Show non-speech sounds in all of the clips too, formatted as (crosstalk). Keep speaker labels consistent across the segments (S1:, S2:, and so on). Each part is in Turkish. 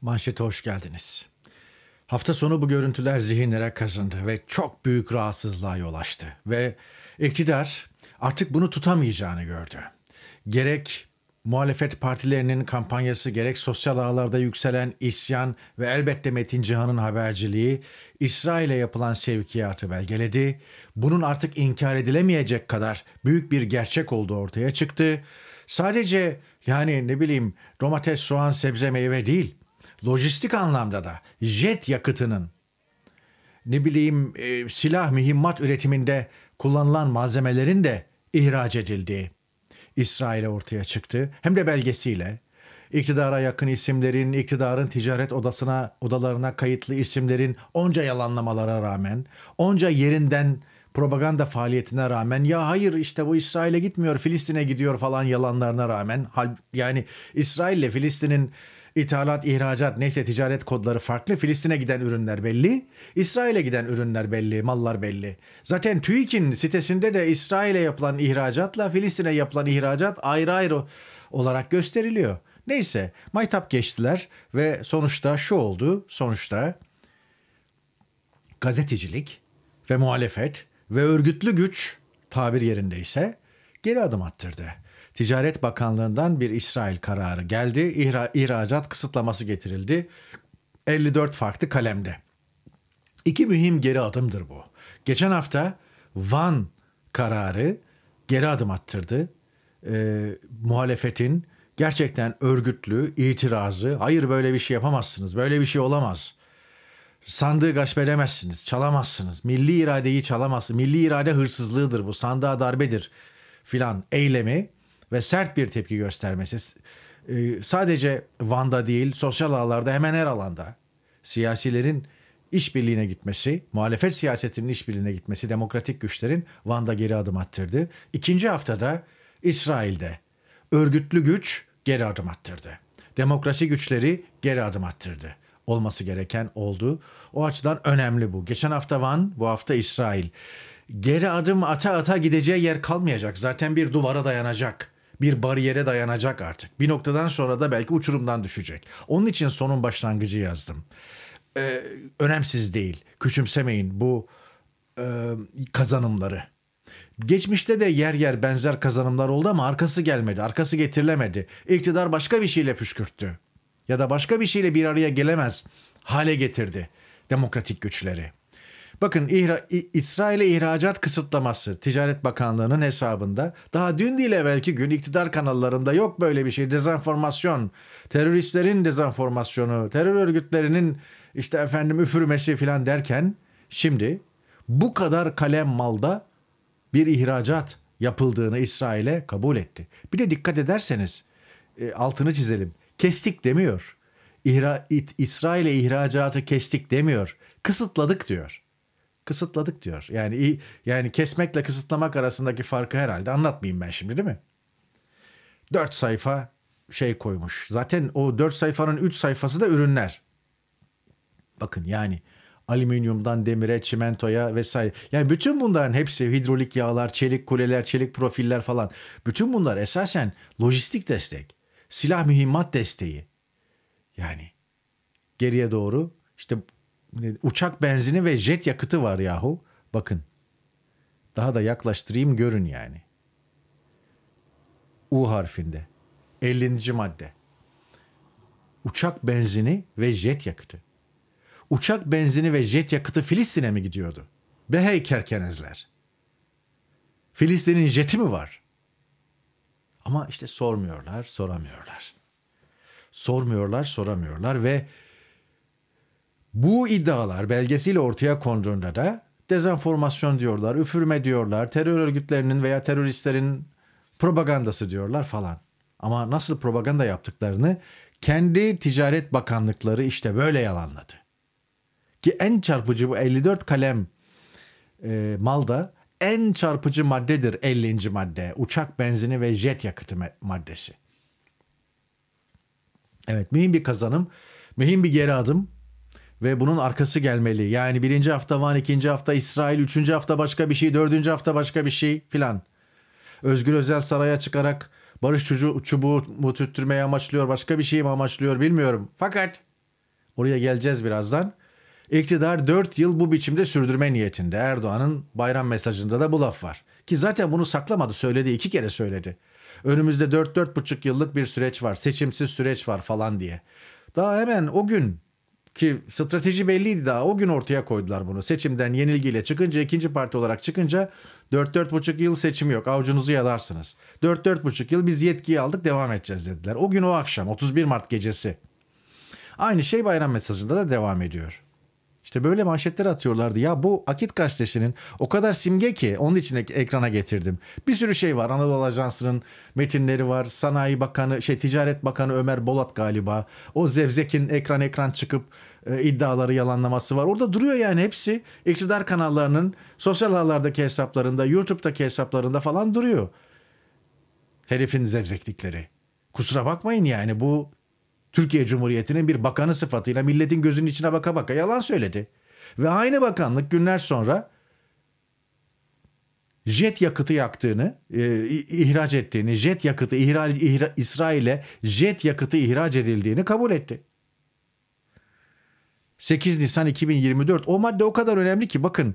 S1: Manşete hoş geldiniz. Hafta sonu bu görüntüler zihinlere kazındı ve çok büyük rahatsızlığa yol açtı. Ve iktidar artık bunu tutamayacağını gördü. Gerek muhalefet partilerinin kampanyası gerek sosyal ağlarda yükselen isyan ve elbette Metin Cihan'ın haberciliği İsrail'e yapılan sevkiyatı belgeledi. Bunun artık inkar edilemeyecek kadar büyük bir gerçek olduğu ortaya çıktı. Sadece yani ne bileyim domates, soğan, sebze, meyve değil. Lojistik anlamda da jet yakıtının ne bileyim e, silah mühimmat üretiminde kullanılan malzemelerin de ihraç edildiği İsrail'e ortaya çıktı. Hem de belgesiyle. İktidara yakın isimlerin, iktidarın ticaret odasına, odalarına kayıtlı isimlerin onca yalanlamalara rağmen, onca yerinden propaganda faaliyetine rağmen ya hayır işte bu İsrail'e gitmiyor Filistin'e gidiyor falan yalanlarına rağmen yani İsrail ile Filistin'in ithalat, ihracat neyse ticaret kodları farklı. Filistin'e giden ürünler belli. İsrail'e giden ürünler belli, mallar belli. Zaten TÜİK'in sitesinde de İsrail'e yapılan ihracatla Filistin'e yapılan ihracat ayrı ayrı olarak gösteriliyor. Neyse maytap geçtiler ve sonuçta şu oldu. Sonuçta gazetecilik ve muhalefet ve örgütlü güç tabir yerindeyse geri adım attırdı. Ticaret Bakanlığı'ndan bir İsrail kararı geldi. İhra, ihracat kısıtlaması getirildi. 54 farklı kalemde. İki mühim geri adımdır bu. Geçen hafta Van kararı geri adım attırdı. Ee, muhalefetin gerçekten örgütlü itirazı, hayır böyle bir şey yapamazsınız, böyle bir şey olamaz. Sandığı gasp edemezsiniz, çalamazsınız. Milli iradeyi çalamazsınız. Milli irade hırsızlığıdır bu, sandığa darbedir filan eylemi ve sert bir tepki göstermesi e, sadece Van'da değil sosyal ağlarda hemen her alanda siyasilerin işbirliğine gitmesi, muhalefet siyasetinin işbirliğine gitmesi demokratik güçlerin Van'da geri adım attırdı. İkinci haftada İsrail'de örgütlü güç geri adım attırdı. Demokrasi güçleri geri adım attırdı. Olması gereken oldu. O açıdan önemli bu. Geçen hafta Van, bu hafta İsrail. Geri adım ata ata gideceği yer kalmayacak. Zaten bir duvara dayanacak bir bariyere dayanacak artık. Bir noktadan sonra da belki uçurumdan düşecek. Onun için sonun başlangıcı yazdım. Ee, önemsiz değil. Küçümsemeyin bu e, kazanımları. Geçmişte de yer yer benzer kazanımlar oldu ama arkası gelmedi, arkası getirilemedi. İktidar başka bir şeyle püskürttü. Ya da başka bir şeyle bir araya gelemez hale getirdi demokratik güçleri. Bakın ihra, İsrail'e ihracat kısıtlaması Ticaret Bakanlığı'nın hesabında daha dün değil evvelki gün iktidar kanallarında yok böyle bir şey dezenformasyon, teröristlerin dezenformasyonu, terör örgütlerinin işte efendim üfürmesi falan derken şimdi bu kadar kalem malda bir ihracat yapıldığını İsrail'e kabul etti. Bir de dikkat ederseniz e, altını çizelim. Kestik demiyor. İhra, İsrail'e ihracatı kestik demiyor. Kısıtladık diyor kısıtladık diyor. Yani yani kesmekle kısıtlamak arasındaki farkı herhalde anlatmayayım ben şimdi değil mi? Dört sayfa şey koymuş. Zaten o dört sayfanın üç sayfası da ürünler. Bakın yani alüminyumdan demire, çimentoya vesaire. Yani bütün bunların hepsi hidrolik yağlar, çelik kuleler, çelik profiller falan. Bütün bunlar esasen lojistik destek. Silah mühimmat desteği. Yani geriye doğru işte uçak benzini ve jet yakıtı var yahu. Bakın. Daha da yaklaştırayım görün yani. U harfinde. 50. madde. Uçak benzini ve jet yakıtı. Uçak benzini ve jet yakıtı Filistin'e mi gidiyordu? Be hey kerkenezler. Filistin'in jeti mi var? Ama işte sormuyorlar, soramıyorlar. Sormuyorlar, soramıyorlar ve bu iddialar belgesiyle ortaya konduğunda da dezenformasyon diyorlar, üfürme diyorlar, terör örgütlerinin veya teröristlerin propagandası diyorlar falan. Ama nasıl propaganda yaptıklarını kendi ticaret bakanlıkları işte böyle yalanladı. Ki en çarpıcı bu 54 kalem e, malda en çarpıcı maddedir 50. madde. Uçak benzini ve jet yakıtı maddesi. Evet mühim bir kazanım, mühim bir geri adım ve bunun arkası gelmeli. Yani birinci hafta Van, ikinci hafta İsrail, üçüncü hafta başka bir şey, dördüncü hafta başka bir şey filan. Özgür Özel saraya çıkarak barış çubuğu, çubuğu mu tüttürmeyi amaçlıyor, başka bir şey mi amaçlıyor bilmiyorum. Fakat Oraya geleceğiz birazdan. İktidar 4 yıl bu biçimde sürdürme niyetinde. Erdoğan'ın bayram mesajında da bu laf var. Ki zaten bunu saklamadı söyledi iki kere söyledi. Önümüzde 4-4,5 yıllık bir süreç var seçimsiz süreç var falan diye. Daha hemen o gün ki strateji belliydi daha o gün ortaya koydular bunu. Seçimden yenilgiyle çıkınca ikinci parti olarak çıkınca 4-4,5 yıl seçim yok avucunuzu yalarsınız. 4-4,5 yıl biz yetkiyi aldık devam edeceğiz dediler. O gün o akşam 31 Mart gecesi. Aynı şey bayram mesajında da devam ediyor. İşte böyle manşetler atıyorlardı. Ya bu Akit gazetesinin o kadar simge ki onun için ekrana getirdim. Bir sürü şey var. Anadolu Ajansı'nın metinleri var. Sanayi Bakanı, şey Ticaret Bakanı Ömer Bolat galiba. O Zevzek'in ekran ekran çıkıp e, iddiaları yalanlaması var. Orada duruyor yani hepsi iktidar kanallarının sosyal ağlardaki hesaplarında, YouTube'daki hesaplarında falan duruyor. Herifin zevzeklikleri. Kusura bakmayın yani bu Türkiye Cumhuriyeti'nin bir bakanı sıfatıyla milletin gözünün içine baka baka yalan söyledi. Ve aynı bakanlık günler sonra jet yakıtı yaktığını, e, ihraç ettiğini, jet yakıtı ihraç, ihra, İsrail'e jet yakıtı ihraç edildiğini kabul etti. 8 Nisan 2024 o madde o kadar önemli ki bakın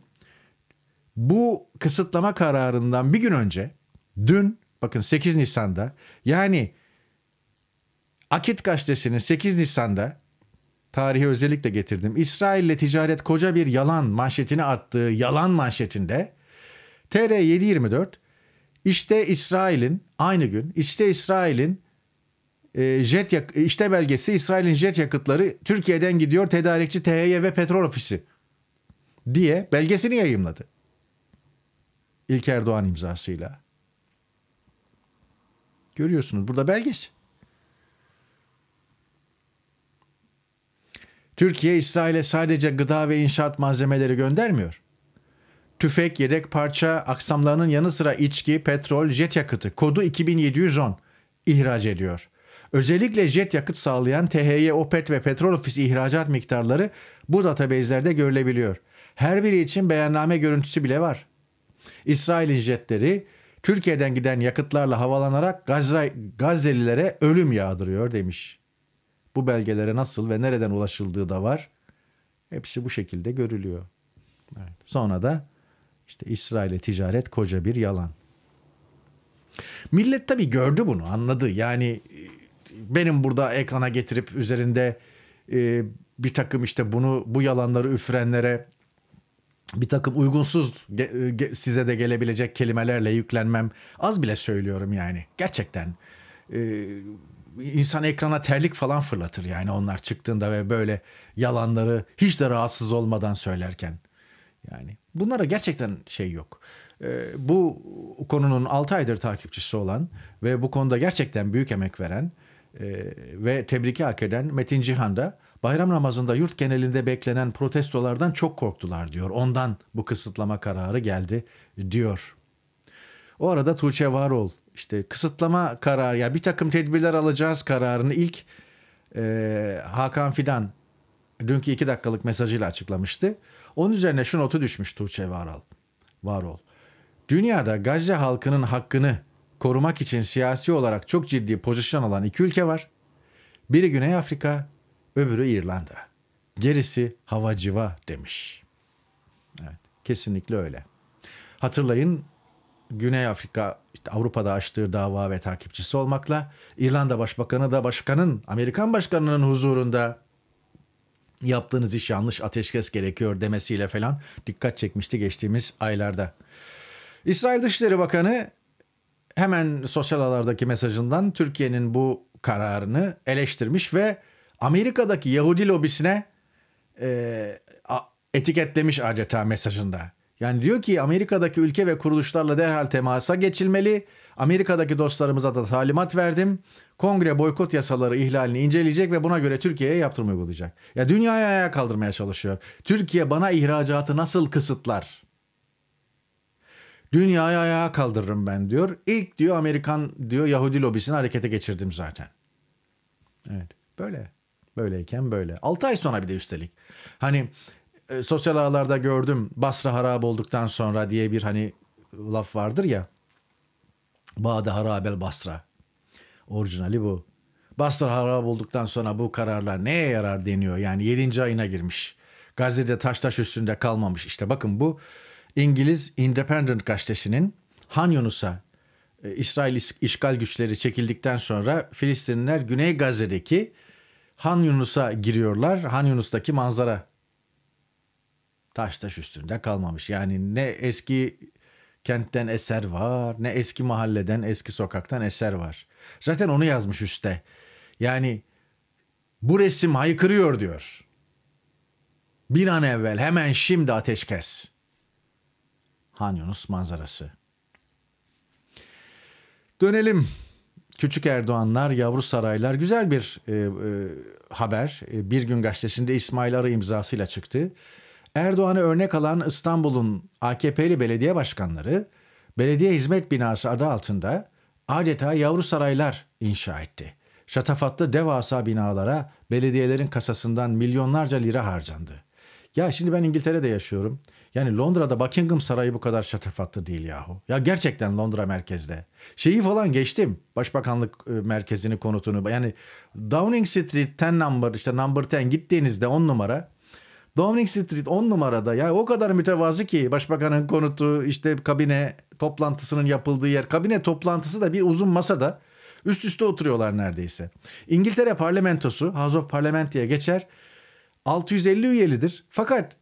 S1: bu kısıtlama kararından bir gün önce dün bakın 8 Nisan'da yani Akit gazetesinin 8 Nisan'da tarihi özellikle getirdim. İsrail ile ticaret koca bir yalan manşetini attığı yalan manşetinde TR 724 işte İsrail'in aynı gün işte İsrail'in e, jet yak işte belgesi İsrail'in jet yakıtları Türkiye'den gidiyor tedarikçi THY ve Petrol Ofisi diye belgesini yayımladı. İlker Doğan imzasıyla. Görüyorsunuz burada belgesi. Türkiye İsrail'e sadece gıda ve inşaat malzemeleri göndermiyor. Tüfek, yedek parça, aksamlarının yanı sıra içki, petrol, jet yakıtı kodu 2710 ihraç ediyor. Özellikle jet yakıt sağlayan THY, OPET ve petrol ofisi ihracat miktarları bu database'lerde görülebiliyor. Her biri için beyanname görüntüsü bile var. İsrail'in jetleri Türkiye'den giden yakıtlarla havalanarak Gazze, Gazze'lilere ölüm yağdırıyor demiş. Bu belgelere nasıl ve nereden ulaşıldığı da var. Hepsi bu şekilde görülüyor. Evet. Sonra da işte İsrail'e ticaret koca bir yalan. Millet tabii gördü bunu, anladı. Yani e, benim burada ekrana getirip üzerinde e, bir takım işte bunu bu yalanları üfrenlere bir takım uygunsuz ge, size de gelebilecek kelimelerle yüklenmem az bile söylüyorum yani. Gerçekten e, insan ekrana terlik falan fırlatır yani onlar çıktığında ve böyle yalanları hiç de rahatsız olmadan söylerken. Yani bunlara gerçekten şey yok. Ee, bu konunun 6 aydır takipçisi olan ve bu konuda gerçekten büyük emek veren e, ve tebriki hak eden Metin Cihan da bayram namazında yurt genelinde beklenen protestolardan çok korktular diyor. Ondan bu kısıtlama kararı geldi diyor. O arada Tuğçe Varol işte kısıtlama kararı ya bir takım tedbirler alacağız kararını ilk e, Hakan Fidan dünkü iki dakikalık mesajıyla açıklamıştı. Onun üzerine şu notu düşmüş Tuğçe Varol. Varol. Dünyada Gazze halkının hakkını korumak için siyasi olarak çok ciddi pozisyon alan iki ülke var. Biri Güney Afrika, öbürü İrlanda. Gerisi hava civa demiş. Evet, kesinlikle öyle. Hatırlayın Güney Afrika işte Avrupa'da açtığı dava ve takipçisi olmakla İrlanda Başbakanı da başkanın Amerikan başkanının huzurunda yaptığınız iş yanlış ateşkes gerekiyor demesiyle falan dikkat çekmişti geçtiğimiz aylarda. İsrail Dışişleri Bakanı hemen sosyal ağlardaki mesajından Türkiye'nin bu kararını eleştirmiş ve Amerika'daki Yahudi lobisine e, etiketlemiş adeta mesajında. Yani diyor ki Amerika'daki ülke ve kuruluşlarla derhal temasa geçilmeli. Amerika'daki dostlarımıza da talimat verdim. Kongre boykot yasaları ihlalini inceleyecek ve buna göre Türkiye'ye yaptırım uygulayacak. Ya dünyaya ayağa kaldırmaya çalışıyor. Türkiye bana ihracatı nasıl kısıtlar? Dünyaya ayağa kaldırırım ben diyor. İlk diyor Amerikan diyor Yahudi lobisini harekete geçirdim zaten. Evet böyle. Böyleyken böyle. 6 ay sonra bir de üstelik. Hani e, sosyal ağlarda gördüm Basra harap olduktan sonra diye bir hani laf vardır ya. Bade harabel Basra. Orijinali bu. Bastır harap olduktan sonra bu kararlar neye yarar deniyor. Yani 7. ayına girmiş. Gazze'de taş taş üstünde kalmamış. İşte bakın bu İngiliz Independent gazetesinin Han Yunus'a e, İsrail işgal güçleri çekildikten sonra Filistinliler Güney Gazze'deki Han Yunus'a giriyorlar. Han Yunus'taki manzara taş taş üstünde kalmamış. Yani ne eski kentten eser var, ne eski mahalleden, eski sokaktan eser var. Zaten onu yazmış üstte. Yani bu resim haykırıyor diyor. Bir an evvel hemen şimdi ateşkes. Han Yunus manzarası. Dönelim. Küçük Erdoğanlar, yavru saraylar güzel bir e, e, haber. E, bir gün gazetesinde İsmail Arı imzasıyla çıktı. Erdoğan'ı örnek alan İstanbul'un AKP'li belediye başkanları belediye hizmet binası adı altında adeta yavru saraylar inşa etti. Şatafatlı devasa binalara belediyelerin kasasından milyonlarca lira harcandı. Ya şimdi ben İngiltere'de yaşıyorum. Yani Londra'da Buckingham Sarayı bu kadar şatafatlı değil yahu. Ya gerçekten Londra merkezde. Şeyi falan geçtim. Başbakanlık e, merkezini konutunu. Yani Downing Street 10 number işte number 10 gittiğinizde 10 numara. Downing Street 10 numarada ya o kadar mütevazı ki başbakanın konutu işte kabine toplantısının yapıldığı yer. Kabine toplantısı da bir uzun masada üst üste oturuyorlar neredeyse. İngiltere parlamentosu House of Parliament diye geçer. 650 üyelidir. Fakat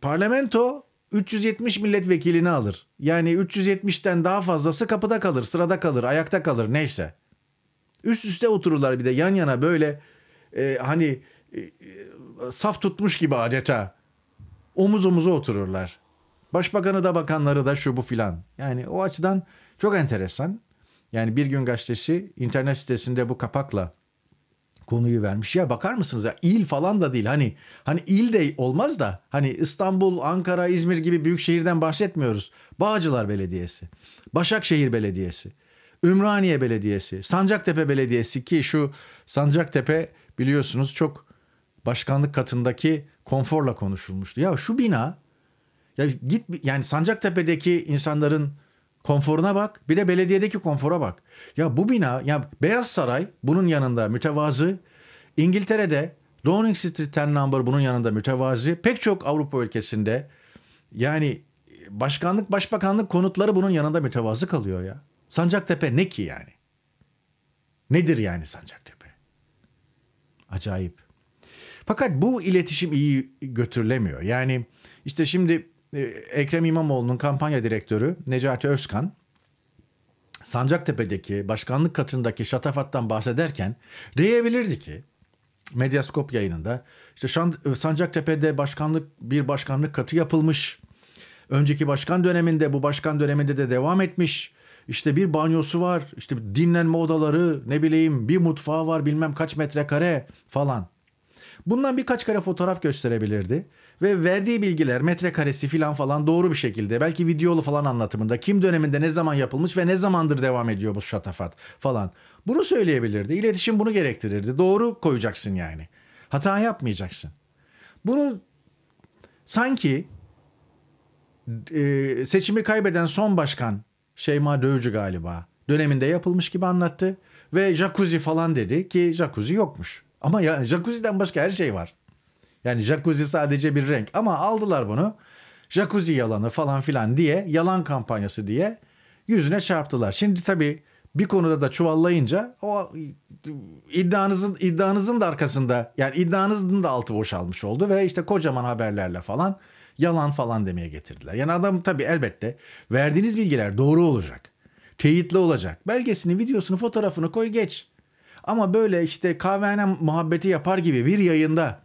S1: parlamento 370 milletvekilini alır. Yani 370'ten daha fazlası kapıda kalır, sırada kalır, ayakta kalır neyse. Üst üste otururlar bir de yan yana böyle e, hani e, saf tutmuş gibi adeta. Omuz omuza otururlar. Başbakanı da bakanları da şu bu filan. Yani o açıdan çok enteresan. Yani Bir Gün Gazetesi internet sitesinde bu kapakla konuyu vermiş. Ya bakar mısınız ya il falan da değil. Hani hani il de olmaz da hani İstanbul, Ankara, İzmir gibi büyük şehirden bahsetmiyoruz. Bağcılar Belediyesi, Başakşehir Belediyesi, Ümraniye Belediyesi, Sancaktepe Belediyesi ki şu Sancaktepe biliyorsunuz çok başkanlık katındaki konforla konuşulmuştu. Ya şu bina ya git yani Sancaktepe'deki insanların konforuna bak bir de belediyedeki konfora bak. Ya bu bina ya Beyaz Saray bunun yanında mütevazı. İngiltere'de Downing Street 10 number bunun yanında mütevazı. Pek çok Avrupa ülkesinde yani başkanlık başbakanlık konutları bunun yanında mütevazı kalıyor ya. Sancaktepe ne ki yani? Nedir yani Sancaktepe? Acayip. Fakat bu iletişim iyi götürülemiyor. Yani işte şimdi e, Ekrem İmamoğlu'nun kampanya direktörü Necati Özkan Sancaktepe'deki başkanlık katındaki şatafattan bahsederken diyebilirdi ki Medyaskop yayınında işte Sancaktepe'de başkanlık bir başkanlık katı yapılmış. Önceki başkan döneminde bu başkan döneminde de devam etmiş. İşte bir banyosu var, işte dinlenme odaları, ne bileyim bir mutfağı var bilmem kaç metrekare falan. Bundan birkaç kare fotoğraf gösterebilirdi. Ve verdiği bilgiler metrekaresi falan falan doğru bir şekilde belki videolu falan anlatımında kim döneminde ne zaman yapılmış ve ne zamandır devam ediyor bu şatafat falan. Bunu söyleyebilirdi. İletişim bunu gerektirirdi. Doğru koyacaksın yani. Hata yapmayacaksın. Bunu sanki e, seçimi kaybeden son başkan Şeyma Dövücü galiba döneminde yapılmış gibi anlattı ve jacuzzi falan dedi ki jacuzzi yokmuş. Ama ya jacuzzi'den başka her şey var. Yani jacuzzi sadece bir renk ama aldılar bunu. Jacuzzi yalanı falan filan diye yalan kampanyası diye yüzüne çarptılar. Şimdi tabii bir konuda da çuvallayınca o iddianızın iddianızın da arkasında yani iddianızın da altı boşalmış oldu ve işte kocaman haberlerle falan yalan falan demeye getirdiler. Yani adam tabii elbette verdiğiniz bilgiler doğru olacak. Teyitli olacak. Belgesini, videosunu, fotoğrafını koy geç. Ama böyle işte kahvehane muhabbeti yapar gibi bir yayında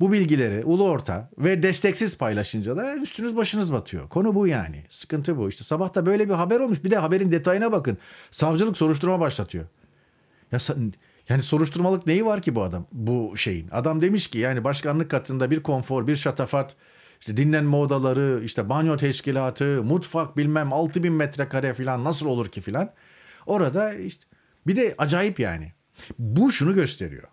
S1: bu bilgileri ulu orta ve desteksiz paylaşınca da üstünüz başınız batıyor. Konu bu yani. Sıkıntı bu. İşte sabah da böyle bir haber olmuş. Bir de haberin detayına bakın. Savcılık soruşturma başlatıyor. Ya yani soruşturmalık neyi var ki bu adam bu şeyin? Adam demiş ki yani başkanlık katında bir konfor, bir şatafat, işte dinlenme odaları, işte banyo teşkilatı, mutfak bilmem 6000 metrekare falan nasıl olur ki falan. Orada işte bir de acayip yani. Bu şunu gösteriyor.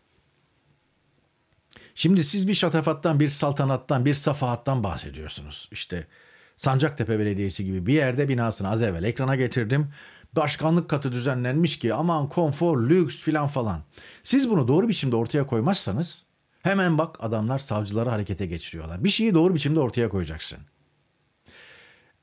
S1: Şimdi siz bir şatafattan, bir saltanattan, bir safahattan bahsediyorsunuz. İşte Sancaktepe Belediyesi gibi bir yerde binasını az evvel ekrana getirdim. başkanlık katı düzenlenmiş ki aman konfor, lüks filan falan. Siz bunu doğru biçimde ortaya koymazsanız hemen bak adamlar savcıları harekete geçiriyorlar. Bir şeyi doğru biçimde ortaya koyacaksın.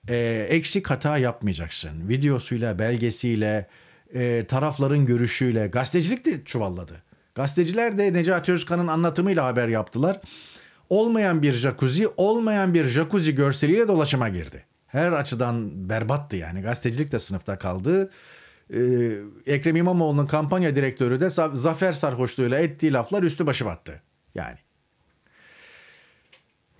S1: Ee, eksik hata yapmayacaksın. Videosuyla, belgesiyle, e, tarafların görüşüyle. Gazetecilik de çuvalladı. Gazeteciler de Necati Özkan'ın anlatımıyla haber yaptılar. Olmayan bir jacuzzi, olmayan bir jacuzzi görseliyle dolaşıma girdi. Her açıdan berbattı yani. Gazetecilik de sınıfta kaldı. Ee, Ekrem İmamoğlu'nun kampanya direktörü de zafer sarhoşluğuyla ettiği laflar üstü başı battı. Yani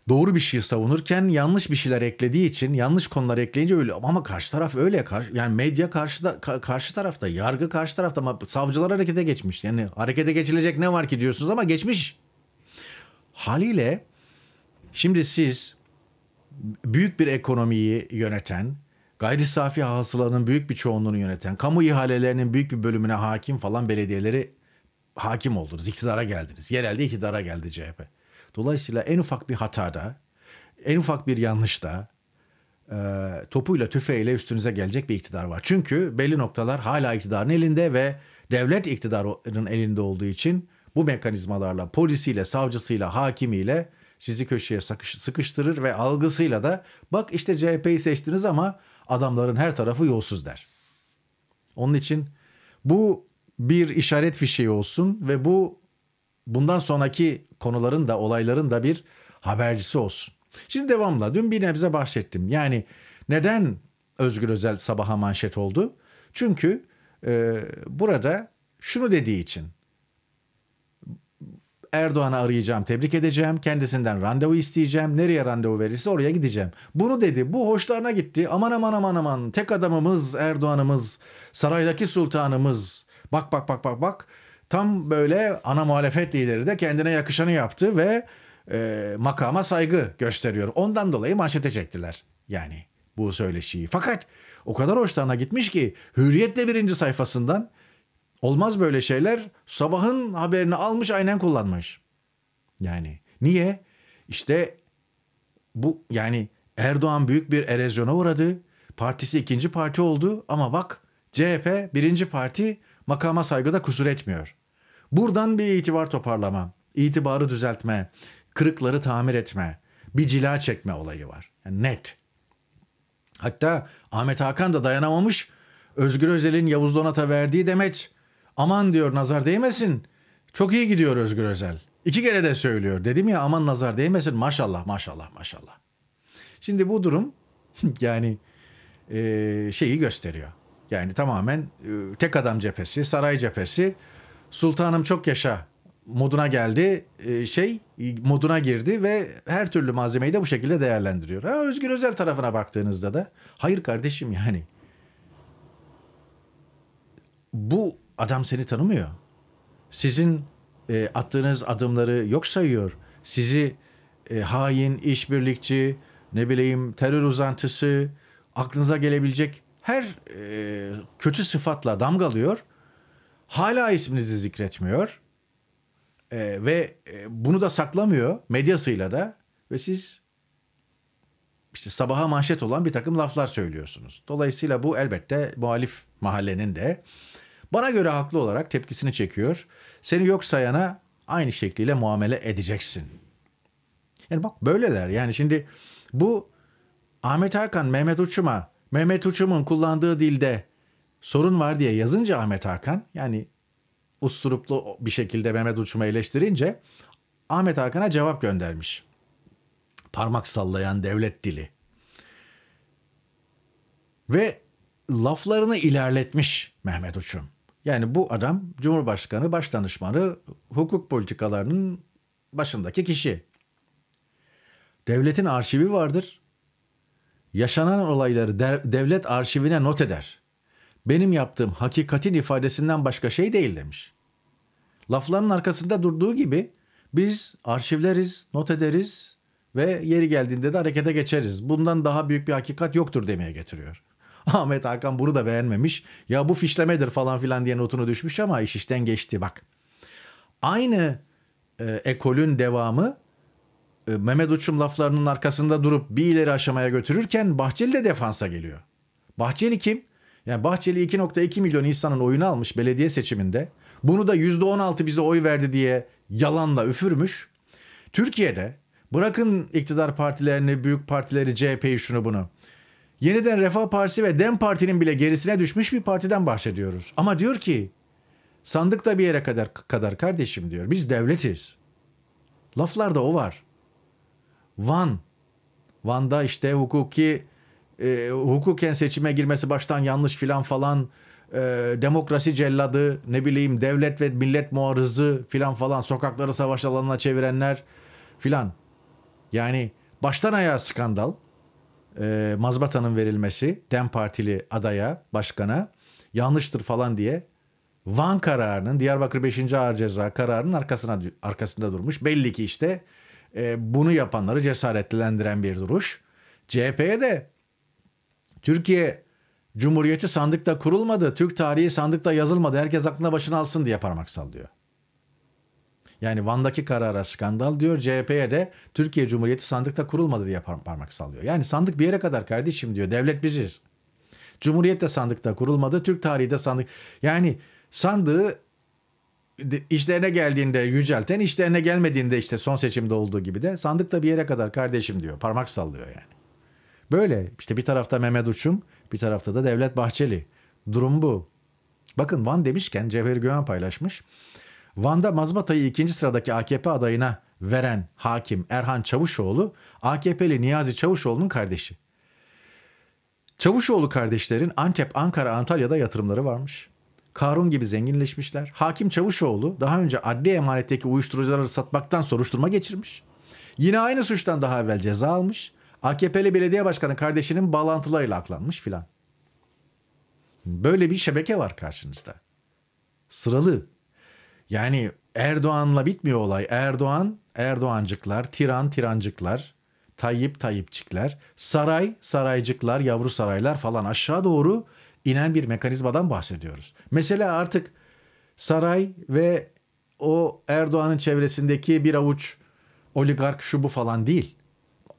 S1: doğru bir şey savunurken yanlış bir şeyler eklediği için yanlış konular ekleyince öyle. Ama karşı taraf öyle yani medya karşıda karşı tarafta yargı karşı tarafta ama savcılar harekete geçmiş. Yani harekete geçilecek ne var ki diyorsunuz ama geçmiş. Haliyle şimdi siz büyük bir ekonomiyi yöneten gayri safi hasılanın büyük bir çoğunluğunu yöneten kamu ihalelerinin büyük bir bölümüne hakim falan belediyeleri hakim oldunuz. İktidara geldiniz. Yerelde iktidara geldi CHP Dolayısıyla en ufak bir hatada, en ufak bir yanlışta e, topuyla tüfeğiyle üstünüze gelecek bir iktidar var. Çünkü belli noktalar hala iktidarın elinde ve devlet iktidarın elinde olduğu için bu mekanizmalarla polisiyle, savcısıyla, hakimiyle sizi köşeye sıkıştırır ve algısıyla da bak işte CHP'yi seçtiniz ama adamların her tarafı yolsuz der. Onun için bu bir işaret fişeği olsun ve bu bundan sonraki konuların da olayların da bir habercisi olsun. Şimdi devamla dün bir nebze bahsettim. Yani neden Özgür Özel sabaha manşet oldu? Çünkü e, burada şunu dediği için Erdoğan'ı arayacağım, tebrik edeceğim, kendisinden randevu isteyeceğim, nereye randevu verirse oraya gideceğim. Bunu dedi, bu hoşlarına gitti. Aman aman aman aman, tek adamımız Erdoğan'ımız, saraydaki sultanımız. Bak bak bak bak bak tam böyle ana muhalefet lideri de kendine yakışanı yaptı ve e, makama saygı gösteriyor. Ondan dolayı manşete çektiler yani bu söyleşiyi. Fakat o kadar hoşlarına gitmiş ki Hürriyet'te birinci sayfasından olmaz böyle şeyler sabahın haberini almış aynen kullanmış. Yani niye? İşte bu yani Erdoğan büyük bir erozyona uğradı. Partisi ikinci parti oldu ama bak CHP birinci parti makama saygıda kusur etmiyor. Buradan bir itibar toparlama, itibarı düzeltme, kırıkları tamir etme, bir cila çekme olayı var. Yani net. Hatta Ahmet Hakan da dayanamamış. Özgür Özel'in Yavuz Donat'a verdiği demeç. Aman diyor nazar değmesin. Çok iyi gidiyor Özgür Özel. İki kere de söylüyor. Dedim ya aman nazar değmesin. Maşallah maşallah maşallah. Şimdi bu durum (laughs) yani e, şeyi gösteriyor. Yani tamamen e, tek adam cephesi, saray cephesi Sultanım çok yaşa moduna geldi e, şey moduna girdi ve her türlü malzemeyi de bu şekilde değerlendiriyor. Ha, Özgür Özel tarafına baktığınızda da hayır kardeşim yani bu adam seni tanımıyor. Sizin e, attığınız adımları yok sayıyor. Sizi e, hain, işbirlikçi, ne bileyim terör uzantısı, aklınıza gelebilecek her e, kötü sıfatla damgalıyor hala isminizi zikretmiyor e, ve e, bunu da saklamıyor medyasıyla da ve siz işte sabaha manşet olan bir takım laflar söylüyorsunuz. Dolayısıyla bu elbette muhalif mahallenin de bana göre haklı olarak tepkisini çekiyor. Seni yok sayana aynı şekliyle muamele edeceksin. Yani bak böyleler yani şimdi bu Ahmet Hakan, Mehmet Uçum'a, Mehmet Uçum'un kullandığı dilde sorun var diye yazınca Ahmet Hakan yani usturuplu bir şekilde Mehmet Uçum'u eleştirince Ahmet Hakan'a cevap göndermiş. Parmak sallayan devlet dili. Ve laflarını ilerletmiş Mehmet Uçum. Yani bu adam Cumhurbaşkanı Başdanışmanı hukuk politikalarının başındaki kişi. Devletin arşivi vardır. Yaşanan olayları devlet arşivine not eder benim yaptığım hakikatin ifadesinden başka şey değil demiş. Lafların arkasında durduğu gibi biz arşivleriz, not ederiz ve yeri geldiğinde de harekete geçeriz. Bundan daha büyük bir hakikat yoktur demeye getiriyor. (laughs) Ahmet Hakan bunu da beğenmemiş. Ya bu fişlemedir falan filan diye notunu düşmüş ama iş işten geçti bak. Aynı e, ekolün devamı e, Mehmet Uçum laflarının arkasında durup bir ileri aşamaya götürürken Bahçeli de defansa geliyor. Bahçeli kim? Yani Bahçeli 2.2 milyon insanın oyunu almış belediye seçiminde. Bunu da %16 bize oy verdi diye yalanla üfürmüş. Türkiye'de bırakın iktidar partilerini, büyük partileri, CHP'yi şunu bunu. Yeniden Refah Partisi ve Dem Parti'nin bile gerisine düşmüş bir partiden bahsediyoruz. Ama diyor ki sandıkta bir yere kadar kadar kardeşim diyor. Biz devletiz. Laflarda o var. Van. Van'da işte hukuki e, hukuken seçime girmesi baştan yanlış filan falan e, demokrasi celladı ne bileyim devlet ve millet muarızı filan falan sokakları savaş alanına çevirenler filan. Yani baştan ayağa skandal e, mazbatanın verilmesi Dem Partili adaya, başkana yanlıştır falan diye Van kararının Diyarbakır 5. Ağır Ceza kararının arkasına arkasında durmuş. Belli ki işte e, bunu yapanları cesaretlendiren bir duruş. CHP'ye de Türkiye Cumhuriyeti sandıkta kurulmadı, Türk tarihi sandıkta yazılmadı, herkes aklına başına alsın diye parmak sallıyor. Yani Van'daki karara skandal diyor. CHP'ye de Türkiye Cumhuriyeti sandıkta kurulmadı diye parmak sallıyor. Yani sandık bir yere kadar kardeşim diyor. Devlet biziz. Cumhuriyet de sandıkta kurulmadı. Türk tarihi de sandık. Yani sandığı işlerine geldiğinde yücelten, işlerine gelmediğinde işte son seçimde olduğu gibi de sandıkta bir yere kadar kardeşim diyor. Parmak sallıyor yani. Böyle işte bir tarafta Mehmet Uçum, bir tarafta da Devlet Bahçeli. Durum bu. Bakın Van demişken Cevher Güven paylaşmış. Van'da mazbatayı ikinci sıradaki AKP adayına veren hakim Erhan Çavuşoğlu, AKP'li Niyazi Çavuşoğlu'nun kardeşi. Çavuşoğlu kardeşlerin Antep, Ankara, Antalya'da yatırımları varmış. Karun gibi zenginleşmişler. Hakim Çavuşoğlu daha önce adli emanetteki uyuşturucuları satmaktan soruşturma geçirmiş. Yine aynı suçtan daha evvel ceza almış. AKP'li belediye başkanı kardeşinin bağlantılarıyla aklanmış filan. Böyle bir şebeke var karşınızda. Sıralı yani Erdoğan'la bitmiyor olay. Erdoğan, Erdoğancıklar, tiran, tirancıklar, Tayyip, Tayyipçikler, saray, saraycıklar, yavru saraylar falan aşağı doğru inen bir mekanizmadan bahsediyoruz. Mesela artık saray ve o Erdoğan'ın çevresindeki bir avuç oligark şu bu falan değil.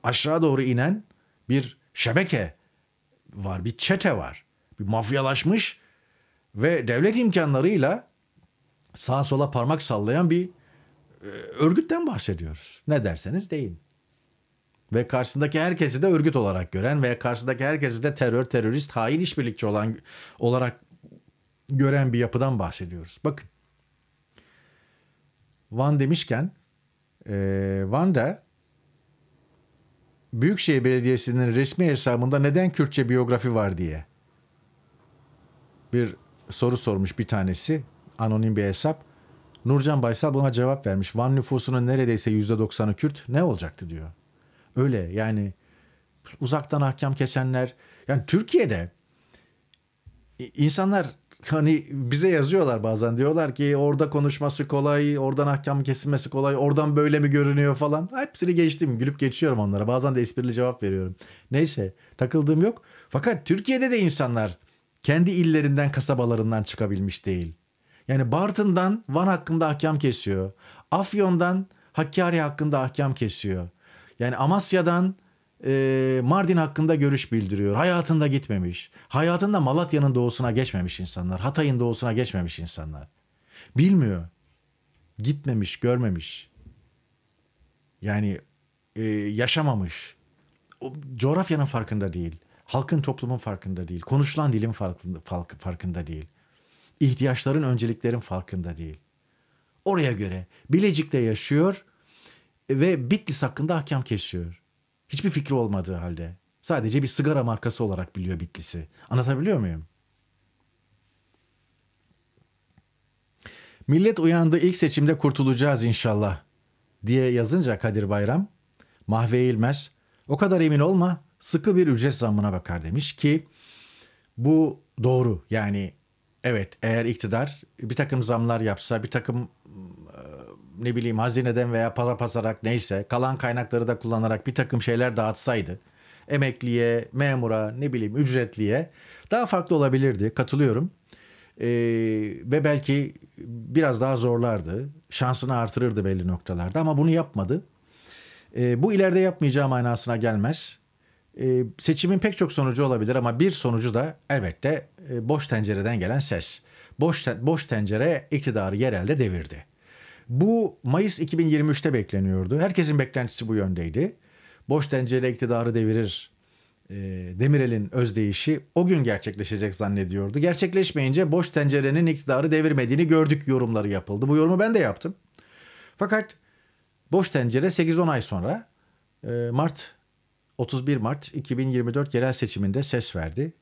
S1: Aşağı doğru inen bir şebeke var, bir çete var. Bir mafyalaşmış ve devlet imkanlarıyla sağa sola parmak sallayan bir e, örgütten bahsediyoruz. Ne derseniz deyin. Ve karşısındaki herkesi de örgüt olarak gören ve karşısındaki herkesi de terör, terörist, hain işbirlikçi olan olarak gören bir yapıdan bahsediyoruz. Bakın. Van demişken e, Van'da Büyükşehir Belediyesi'nin resmi hesabında neden Kürtçe biyografi var diye bir soru sormuş bir tanesi anonim bir hesap. Nurcan Baysal buna cevap vermiş. Van nüfusunun neredeyse %90'ı Kürt ne olacaktı diyor. Öyle yani uzaktan ahkam kesenler yani Türkiye'de insanlar hani bize yazıyorlar bazen diyorlar ki orada konuşması kolay, oradan ahkam kesilmesi kolay, oradan böyle mi görünüyor falan. Hepsini geçtim, gülüp geçiyorum onlara. Bazen de esprili cevap veriyorum. Neyse, takıldığım yok. Fakat Türkiye'de de insanlar kendi illerinden, kasabalarından çıkabilmiş değil. Yani Bartın'dan Van hakkında ahkam kesiyor. Afyon'dan Hakkari hakkında ahkam kesiyor. Yani Amasya'dan e, Mardin hakkında görüş bildiriyor. Hayatında gitmemiş. Hayatında Malatya'nın doğusuna geçmemiş insanlar. Hatay'ın doğusuna geçmemiş insanlar. Bilmiyor. Gitmemiş, görmemiş. Yani e, yaşamamış. O, coğrafyanın farkında değil. Halkın toplumun farkında değil. Konuşulan dilin farkında, farkında değil ihtiyaçların önceliklerin farkında değil. Oraya göre Bilecik'te yaşıyor ve Bitlis hakkında hakem kesiyor. Hiçbir fikri olmadığı halde. Sadece bir sigara markası olarak biliyor Bitlis'i. Anlatabiliyor muyum? Millet uyandı ilk seçimde kurtulacağız inşallah diye yazınca Kadir Bayram, Mahve Eğilmez o kadar emin olma sıkı bir ücret zammına bakar demiş ki bu doğru yani Evet eğer iktidar bir takım zamlar yapsa bir takım ne bileyim hazineden veya para pasarak neyse kalan kaynakları da kullanarak bir takım şeyler dağıtsaydı emekliye, memura, ne bileyim ücretliye daha farklı olabilirdi. Katılıyorum. Ee, ve belki biraz daha zorlardı. Şansını artırırdı belli noktalarda ama bunu yapmadı. Ee, bu ileride yapmayacağı manasına gelmez. E, seçimin pek çok sonucu olabilir ama bir sonucu da elbette e, boş tencereden gelen ses. Boş, boş tencere iktidarı yerelde devirdi. Bu Mayıs 2023'te bekleniyordu. Herkesin beklentisi bu yöndeydi. Boş tencere iktidarı devirir. E, Demirel'in özdeyişi o gün gerçekleşecek zannediyordu. Gerçekleşmeyince boş tencerenin iktidarı devirmediğini gördük yorumları yapıldı. Bu yorumu ben de yaptım. Fakat boş tencere 8-10 ay sonra e, Mart 31 Mart 2024 yerel seçiminde ses verdi.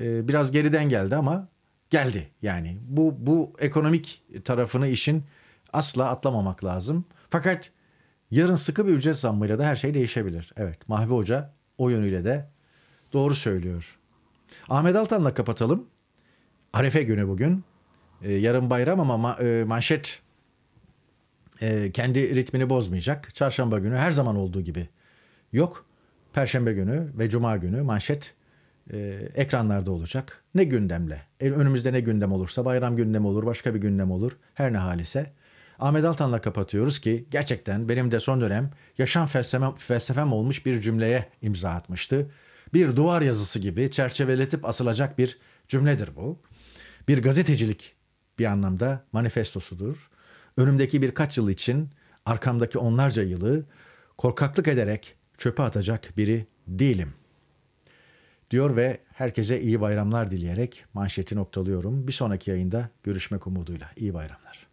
S1: E, biraz geriden geldi ama geldi yani. Bu bu ekonomik tarafını işin asla atlamamak lazım. Fakat yarın sıkı bir ücret zammıyla da her şey değişebilir. Evet Mahvi Hoca o yönüyle de doğru söylüyor. Ahmet Altan'la kapatalım. Arefe günü bugün. Ee, yarın bayram ama ma- e, manşet e, kendi ritmini bozmayacak. Çarşamba günü her zaman olduğu gibi yok. Perşembe günü ve cuma günü manşet e, ekranlarda olacak. Ne gündemle? E, önümüzde ne gündem olursa bayram gündemi olur, başka bir gündem olur. Her ne halise. Ahmet Altan'la kapatıyoruz ki gerçekten benim de son dönem yaşam felsefem, felsefem olmuş bir cümleye imza atmıştı. Bir duvar yazısı gibi çerçeveletip asılacak bir cümledir bu. Bir gazetecilik bir anlamda manifestosudur. Önümdeki birkaç yıl için arkamdaki onlarca yılı korkaklık ederek çöpe atacak biri değilim. Diyor ve herkese iyi bayramlar dileyerek manşeti noktalıyorum. Bir sonraki yayında görüşmek umuduyla. İyi bayramlar.